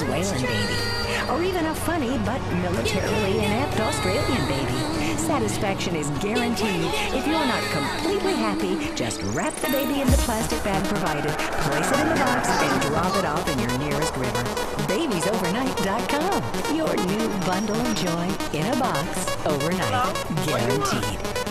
Whalen baby, or even a funny but militarily inept Australian baby. Satisfaction is guaranteed. If you're not completely happy, just wrap the baby in the plastic bag provided, place it in the box, and drop it off in your nearest river. Babiesovernight.com. Your new bundle of joy in a box overnight. Guaranteed.